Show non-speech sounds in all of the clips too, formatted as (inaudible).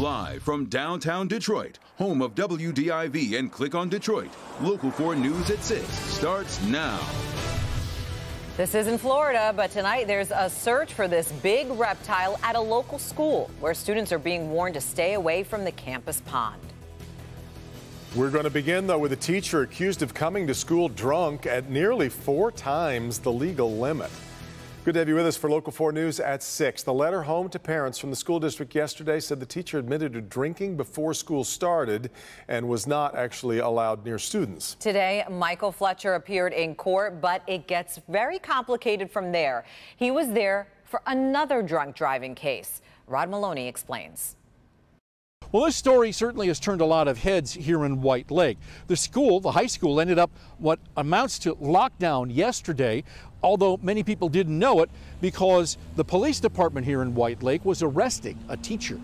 Live from downtown Detroit, home of WDIV and Click on Detroit, Local 4 News at 6 starts now. This is in Florida, but tonight there's a search for this big reptile at a local school where students are being warned to stay away from the campus pond. We're going to begin, though, with a teacher accused of coming to school drunk at nearly four times the legal limit. Good to have you with us for Local 4 News at 6. The letter home to parents from the school district yesterday said the teacher admitted to drinking before school started and was not actually allowed near students. Today, Michael Fletcher appeared in court, but it gets very complicated from there. He was there for another drunk driving case. Rod Meloni explains. Well, this story certainly has turned a lot of heads here in White Lake. The school, the high school, ended up what amounts to lockdown yesterday, although many people didn't know it because the police department here in White Lake was arresting a teacher.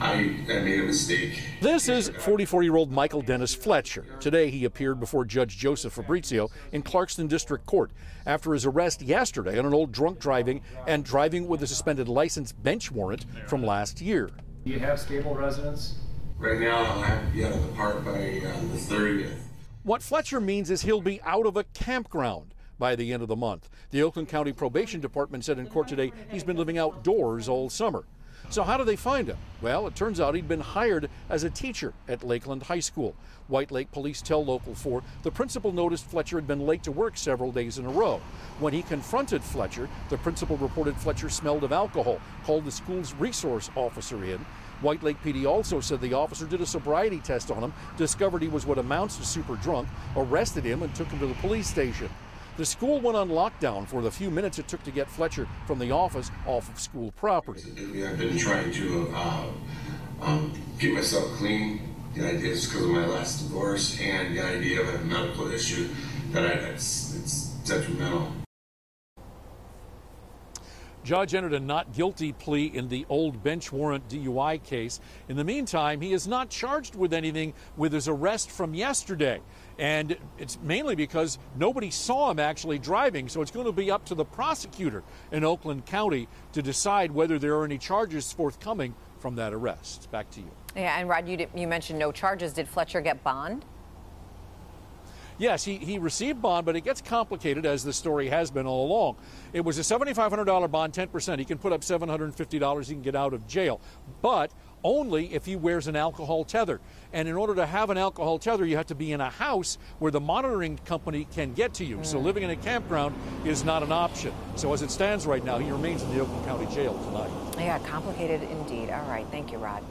I, I made a mistake. This is 44 year old Michael Dennis Fletcher. Today he appeared before Judge Joseph Fabrizio in Clarkston District Court after his arrest yesterday on an old drunk driving and driving with a suspended license bench warrant from last year. Do you have stable residence? Right now, I'll have to be out of the park by uh, the 30th. What Fletcher means is he'll be out of a campground by the end of the month. The Oakland County Probation Department said in court today he's been living outdoors all summer. So how did they find him? Well, it turns out he'd been hired as a teacher at Lakeland High School. White Lake police tell Local 4 the principal noticed Fletcher had been late to work several days in a row. When he confronted Fletcher, the principal reported Fletcher smelled of alcohol, called the school's resource officer in. White Lake PD also said the officer did a sobriety test on him, discovered he was what amounts to super drunk, arrested him, and took him to the police station. The school went on lockdown for the few minutes it took to get Fletcher from the office off of school property. I've been trying to uh, um, get myself clean. The idea is because of my last divorce and the idea of a medical issue that I, it's, it's detrimental. Judge entered a not guilty plea in the old bench warrant DUI case. In the meantime, he is not charged with anything with his arrest from yesterday. And it's mainly because nobody saw him actually driving. So it's going to be up to the prosecutor in Oakland County to decide whether there are any charges forthcoming from that arrest. Back to you. Yeah, and Rod, you, did, you mentioned no charges. Did Fletcher get bond? Yes, he, he received bond, but it gets complicated as the story has been all along. It was a $7,500 bond, 10%. He can put up $750, he can get out of jail, but only if he wears an alcohol tether. And in order to have an alcohol tether, you have to be in a house where the monitoring company can get to you. So living in a campground is not an option. So as it stands right now, he remains in the Oakland County Jail tonight. Yeah, complicated indeed. All right, thank you, Rod.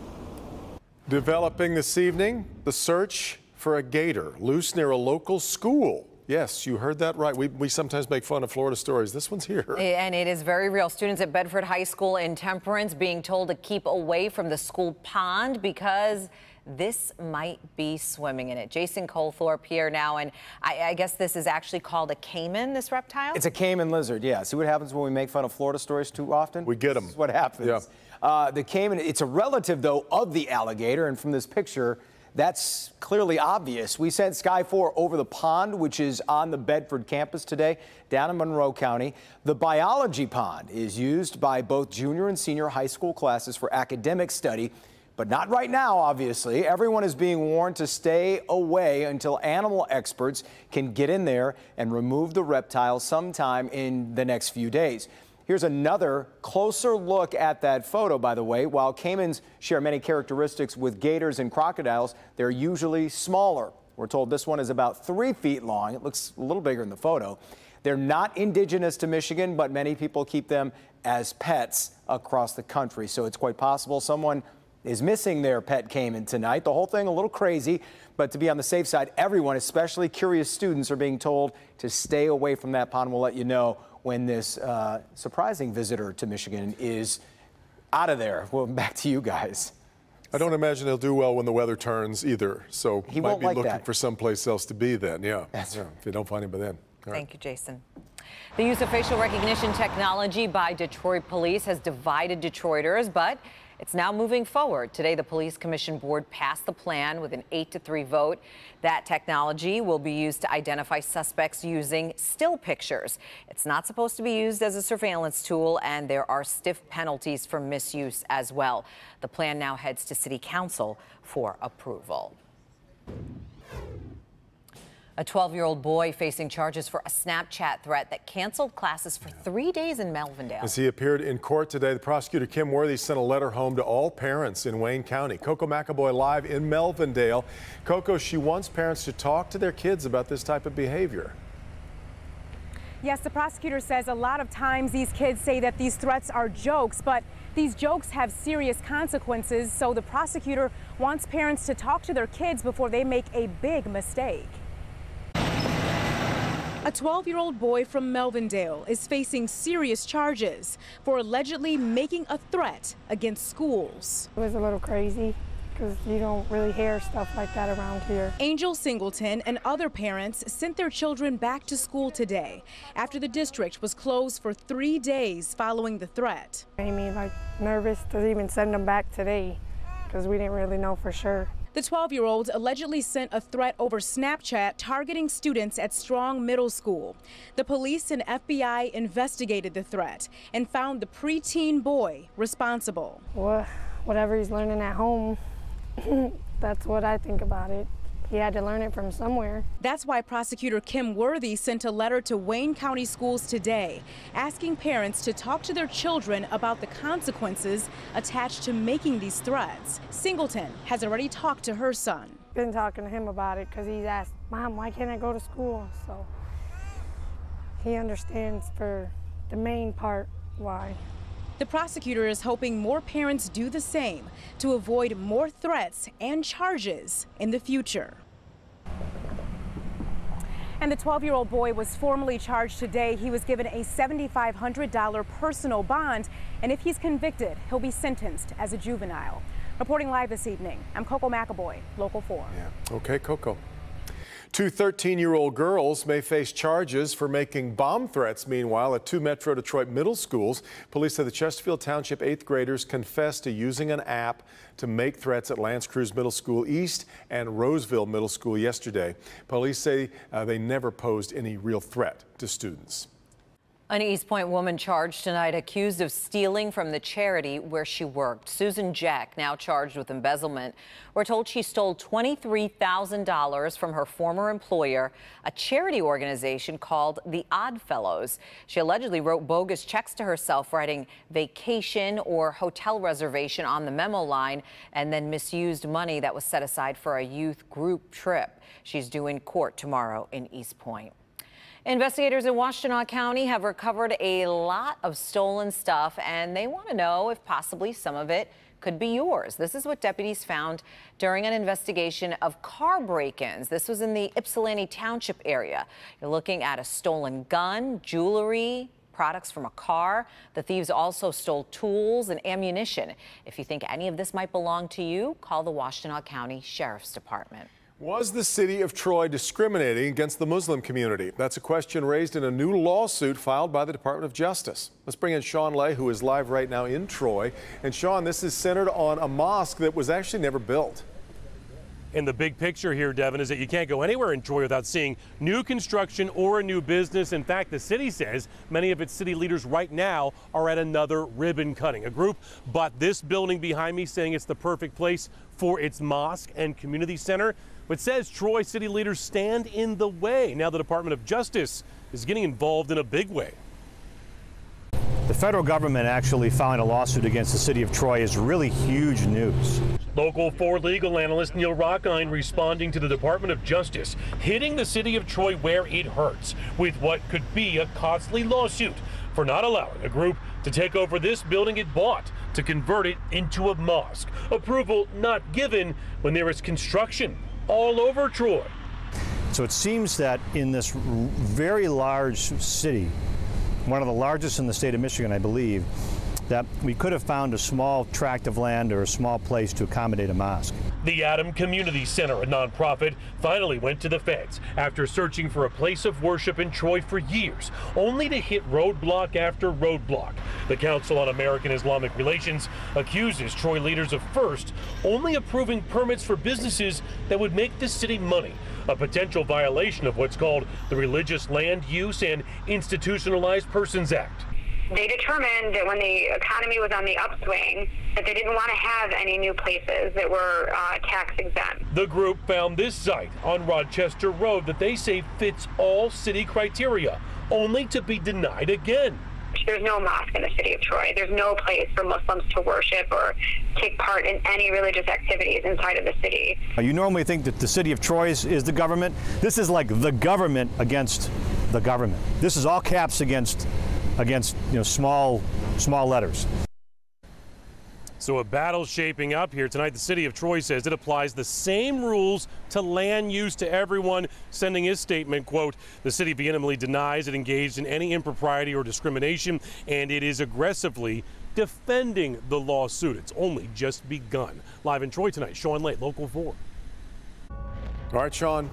Developing this evening, the search for a gator loose near a local school. Yes, you heard that right. We, we sometimes make fun of Florida stories. This one's here. And it is very real. Students at Bedford High School in Temperance being told to keep away from the school pond because this might be swimming in it. Jason Colthorp here now, and I, I, guess this is actually called a caiman, this reptile? It's a caiman lizard, yeah. See what happens when we make fun of Florida stories too often? We get them. what happens. Yeah. Uh, the caiman, it's a relative, though, of the alligator, and from this picture, that's clearly obvious. We sent Sky 4 over the pond, which is on the Bedford campus today, down in Monroe County. The biology pond is used by both junior and senior high school classes for academic study. But not right now, obviously. Everyone is being warned to stay away until animal experts can get in there and remove the reptile sometime in the next few days. Here's another closer look at that photo, by the way. While caimans share many characteristics with gators and crocodiles, they're usually smaller. We're told this one is about three feet long. It looks a little bigger in the photo. They're not indigenous to Michigan, but many people keep them as pets across the country. So it's quite possible someone is missing their pet caiman tonight. The whole thing a little crazy, but to be on the safe side, everyone, especially curious students, are being told to stay away from that pond. We'll let you know when this uh, surprising visitor to Michigan is out of there. Well, (laughs) back to you guys. I don't imagine he'll do well when the weather turns either. So he might be like looking that. for someplace else to be then. Yeah. That's yeah, If you don't find him by then. All Thank right. you, Jason. The use of facial recognition technology by Detroit police has divided Detroiters, but It's now moving forward. Today, the Police Commission Board passed the plan with an 8 to 3 vote. That technology will be used to identify suspects using still pictures. It's not supposed to be used as a surveillance tool, and there are stiff penalties for misuse as well. The plan now heads to City Council for approval. A 12 year old boy facing charges for a Snapchat threat that canceled classes for three days in Melvindale. As he appeared in court today, the prosecutor Kim Worthy sent a letter home to all parents in Wayne County. Koco McAboy live in Melvindale. Koco, she wants parents to talk to their kids about this type of behavior. Yes, the prosecutor says a lot of times these kids say that these threats are jokes, but these jokes have serious consequences. So the prosecutor wants parents to talk to their kids before they make a big mistake. A 12 year old boy from Melvindale is facing serious charges for allegedly making a threat against schools. It was a little crazy because you don't really hear stuff like that around here. Angel Singleton and other parents sent their children back to school today after the district was closed for three days following the threat. Made me like nervous to even send them back today because we didn't really know for sure. The 12 year old allegedly sent a threat over Snapchat targeting students at Strong Middle School. The police and FBI investigated the threat and found the preteen boy responsible. Well, whatever he's learning at home, (laughs) that's what I think about it. He had to learn it from somewhere. That's why prosecutor Kim Worthy sent a letter to Wayne County Schools today asking parents to talk to their children about the consequences attached to making these threats. Singleton has already talked to her son. Been talking to him about it because he's asked, Mom, why can't I go to school? So he understands for the main part why. The prosecutor is hoping more parents do the same to avoid more threats and charges in the future. And the 12 year old boy was formally charged today. He was given a $7,500 personal bond. And if he's convicted, he'll be sentenced as a juvenile. Reporting live this evening, I'm Koco McAboy, Local 4. Yeah. Okay, Koco. Two 13 year old girls may face charges for making bomb threats, meanwhile, at two Metro Detroit middle schools. Police say the Chesterfield Township eighth graders confessed to using an app to make threats at L'Anse Creuse Middle School East and Roseville Middle School yesterday. Police say uh, they never posed any real threat to students. An Eastpointe woman charged tonight accused of stealing from the charity where she worked. Susan Jack, now charged with embezzlement. We're told she stole $23,000 from her former employer, a charity organization called the Odd Fellows. She allegedly wrote bogus checks to herself, writing vacation or hotel reservation on the memo line, and then misused money that was set aside for a youth group trip. She's due in court tomorrow in Eastpointe. Investigators in Washtenaw County have recovered a lot of stolen stuff, and they want to know if possibly some of it could be yours. This is what deputies found during an investigation of car break-ins. This was in the Ypsilanti Township area. You're looking at a stolen gun, jewelry, products from a car. The thieves also stole tools and ammunition. If you think any of this might belong to you, call the Washtenaw County Sheriff's Department. Was the city of Troy discriminating against the Muslim community? That's a question raised in a new lawsuit filed by the Department of Justice. Let's bring in Shawn Ley, who is live right now in Troy. And Shawn, this is centered on a mosque that was actually never built. And the big picture here, Devin, is that you can't go anywhere in Troy without seeing new construction or a new business. In fact, the city says many of its city leaders right now are at another ribbon cutting. A group bought this building behind me, saying it's the perfect place for its mosque and community center but says Troy city leaders stand in the way. Now the Department of Justice is getting involved in a big way. The federal government actually filing a lawsuit against the city of Troy is really huge news. Local 4 legal analyst Neil Rockind responding to the Department of Justice, hitting the city of Troy where it hurts with what could be a costly lawsuit for not allowing a group to take over this building it bought to convert it into a mosque. Approval not given when there is construction all over Troy. So it seems that in this very large city, one of the largest in the state of Michigan, I believe, that we could have found a small tract of land or a small place to accommodate a mosque. The Adam Community Center, a nonprofit finally went to the feds after searching for a place of worship in Troy for years, only to hit roadblock after roadblock. The Council on American Islamic Relations accuses Troy leaders of first only approving permits for businesses that would make the city money, a potential violation of what's called the Religious Land Use and Institutionalized Persons Act. They determined that when the economy was on the upswing, that they didn't want to have any new places that were uh, tax exempt. The group found this site on Rochester Road that they say fits all city criteria, only to be denied again. There's no mosque in the city of Troy. There's no place for Muslims to worship or take part in any religious activities inside of the city. You normally think that the city of Troy is, is the government. This is like the government against the government. This is all caps against against you know small small letters. So a battle shaping up here tonight. The city of Troy says it applies the same rules to land use to everyone, sending his statement, quote, the city vehemently denies it engaged in any impropriety or discrimination, and it is aggressively defending the lawsuit. It's only just begun. Live in Troy tonight, Shawn Ley, Local 4. All right, Shawn.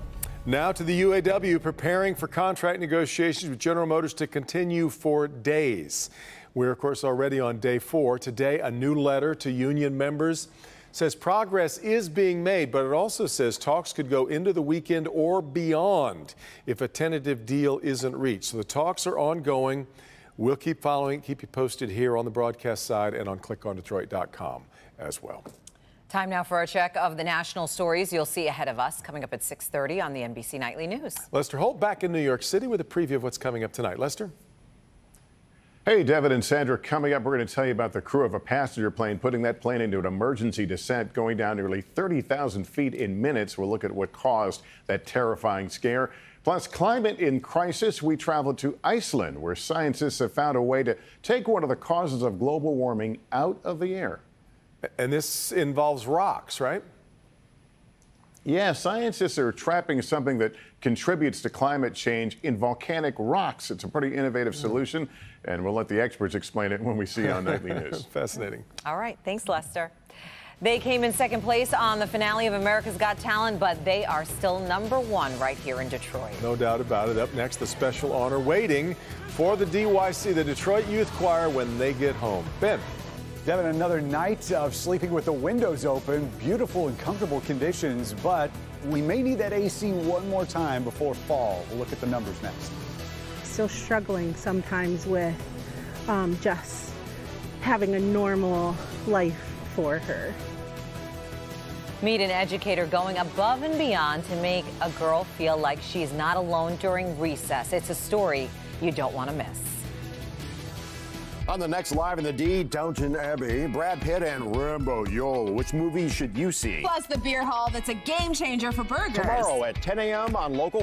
Now to the UAW preparing for contract negotiations with General Motors to continue for days. We're, of course, already on day four. Today, a new letter to union members says progress is being made, but it also says talks could go into the weekend or beyond if a tentative deal isn't reached. So the talks are ongoing. We'll keep following, keep you posted here on the broadcast side and on clickondetroit.com as well. Time now for a check of the national stories you'll see ahead of us coming up at 6:30 on the NBC Nightly News. Lester Holt back in New York City with a preview of what's coming up tonight. Lester? Hey, Devin and Sandra, coming up, we're going to tell you about the crew of a passenger plane putting that plane into an emergency descent, going down nearly 30,000 feet in minutes. We'll look at what caused that terrifying scare. Plus, climate in crisis. We travel to Iceland, where scientists have found a way to take one of the causes of global warming out of the air. And this involves rocks, right? Yeah, scientists are trapping something that contributes to climate change in volcanic rocks. It's a pretty innovative hmm. solution, and we'll let the experts explain it when we see on Nightly News. (laughs) Fascinating. All right. Thanks, Lester. They came in second place on the finale of America's Got Talent, but they are still number one right here in Detroit. No doubt about it. Up next, the special honor waiting for the DYC, the Detroit Youth Choir, when they get home. Ben. Devin, another night of sleeping with the windows open. Beautiful and comfortable conditions, but we may need that AC one more time before fall. We'll look at the numbers next. Still struggling sometimes with um, just having a normal life for her. Meet an educator going above and beyond to make a girl feel like she's not alone during recess. It's a story you don't want to miss. On the next Live in the D, Downton Abbey, Brad Pitt and Rambo Yo. Which movie should you see? Plus the beer hall that's a game changer for burgers. Tomorrow at 10 a.m. on Local